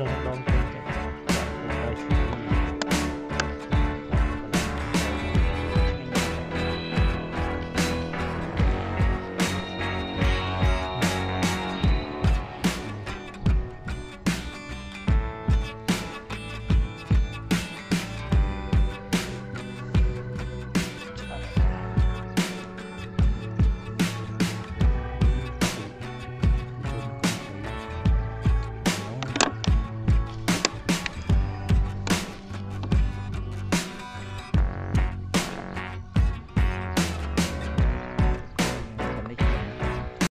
dum dum.